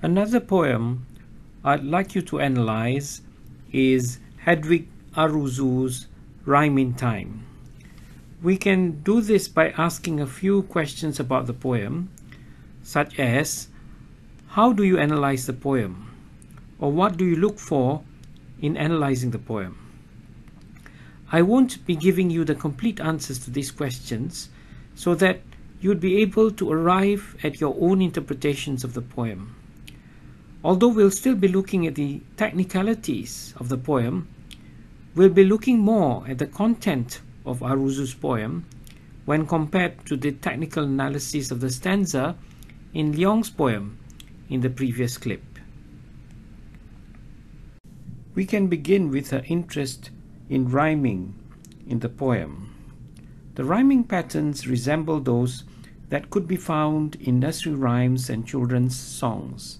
Another poem I'd like you to analyze is Hedwig Aroozoo's Rhyme in Time. We can do this by asking a few questions about the poem, such as How do you analyze the poem? Or what do you look for in analyzing the poem? I won't be giving you the complete answers to these questions so that you'd be able to arrive at your own interpretations of the poem. Although we'll still be looking at the technicalities of the poem, we'll be looking more at the content of Aroozoo's poem when compared to the technical analysis of the stanza in Leong's poem in the previous clip. We can begin with her interest in rhyming in the poem. The rhyming patterns resemble those that could be found in nursery rhymes and children's songs.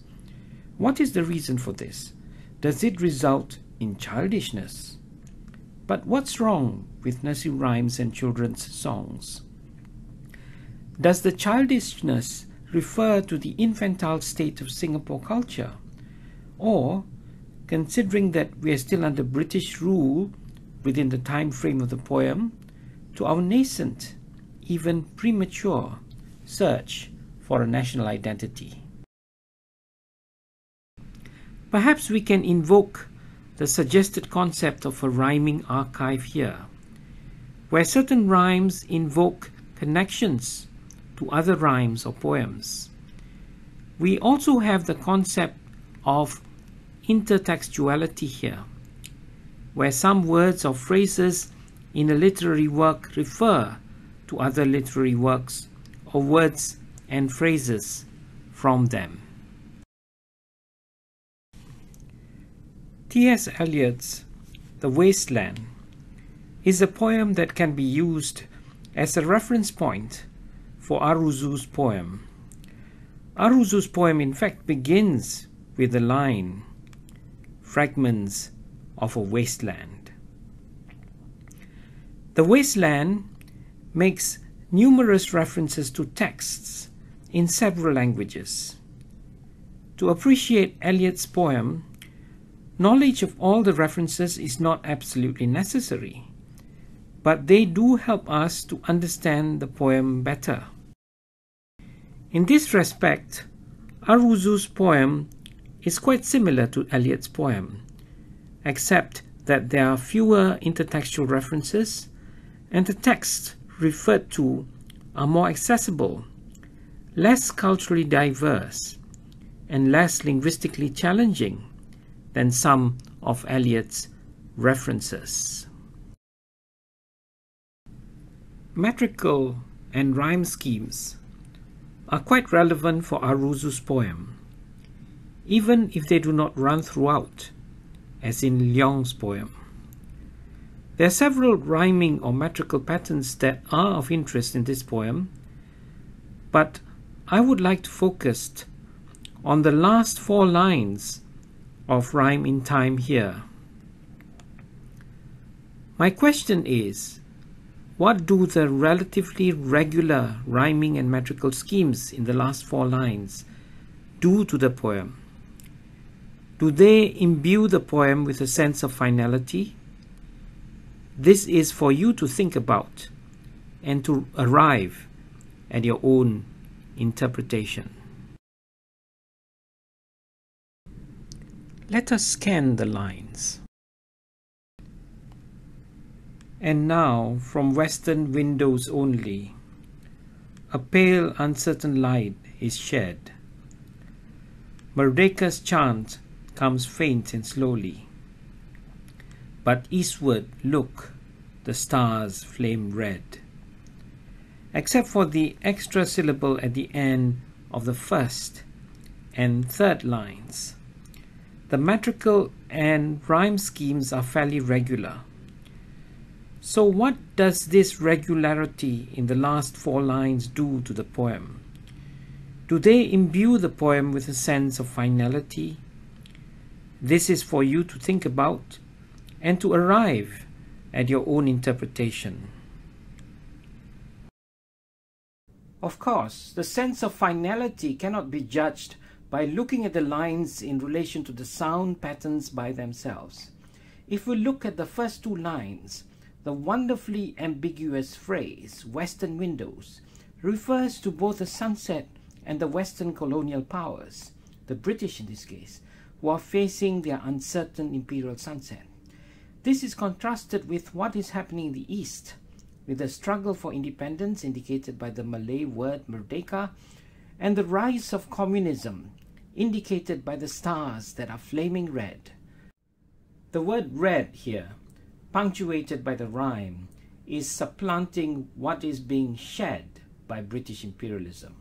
What is the reason for this? Does it result in childishness? But what's wrong with nursery rhymes and children's songs? Does the childishness refer to the infantile state of Singapore culture? Or, considering that we are still under British rule within the time frame of the poem, to our nascent, even premature, search for a national identity? Perhaps we can invoke the suggested concept of a rhyming archive here, where certain rhymes invoke connections to other rhymes or poems. We also have the concept of intertextuality here, where some words or phrases in a literary work refer to other literary works or words and phrases from them. T.S. Eliot's The Waste Land is a poem that can be used as a reference point for Aroozoo's poem. Aroozoo's poem, in fact, begins with the line Fragments of a Wasteland. The Wasteland makes numerous references to texts in several languages. To appreciate Eliot's poem, Knowledge of all the references is not absolutely necessary, but they do help us to understand the poem better. In this respect, Aroozoo's poem is quite similar to Eliot's poem, except that there are fewer intertextual references and the texts referred to are more accessible, less culturally diverse, and less linguistically challenging than some of Eliot's references. Metrical and rhyme schemes are quite relevant for Aroozoo's poem, even if they do not run throughout, as in Leong's poem. There are several rhyming or metrical patterns that are of interest in this poem, but I would like to focus on the last four lines of rhyme in time here. My question is, what do the relatively regular rhyming and metrical schemes in the last four lines do to the poem? Do they imbue the poem with a sense of finality? This is for you to think about and to arrive at your own interpretation. Let us scan the lines. And now, from western windows only, a pale, uncertain light is shed. Merdeka's chant comes faint and slowly. But eastward, look, the stars flame red. Except for the extra syllable at the end of the first and third lines. The metrical and rhyme schemes are fairly regular. So what does this regularity in the last four lines do to the poem? Do they imbue the poem with a sense of finality? This is for you to think about and to arrive at your own interpretation. Of course, the sense of finality cannot be judged by looking at the lines in relation to the sound patterns by themselves. If we look at the first two lines, the wonderfully ambiguous phrase, Western windows, refers to both the sunset and the Western colonial powers, the British in this case, who are facing their uncertain imperial sunset. This is contrasted with what is happening in the East, with the struggle for independence indicated by the Malay word merdeka and the rise of communism indicated by the stars that are flaming red. The word red here, punctuated by the rhyme, is supplanting what is being shed by British imperialism.